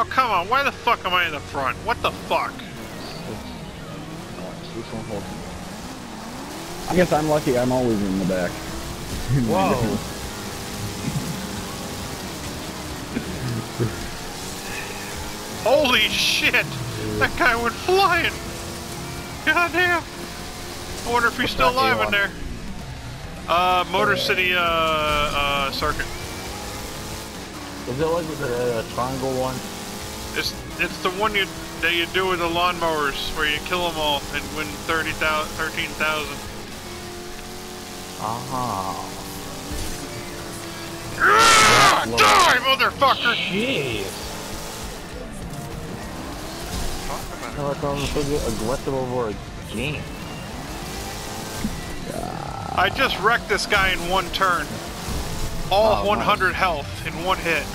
Oh, come on. Why the fuck am I in the front? What the fuck? This one holds. I guess I'm lucky. I'm always in the back. Whoa. Holy shit! That guy went flying! God damn! I wonder if he's still alive in there. Uh, Motor City, uh, uh, circuit. Is it like the uh, triangle one? It's, it's the one you, that you do with the lawnmowers, where you kill them all and win 30,000, 13,000. Ah. Ah, Die, motherfucker! Jeez. I feel like I'm so get aggressive over a game. I just wrecked this guy in one turn. All Oh, 100 health in one hit.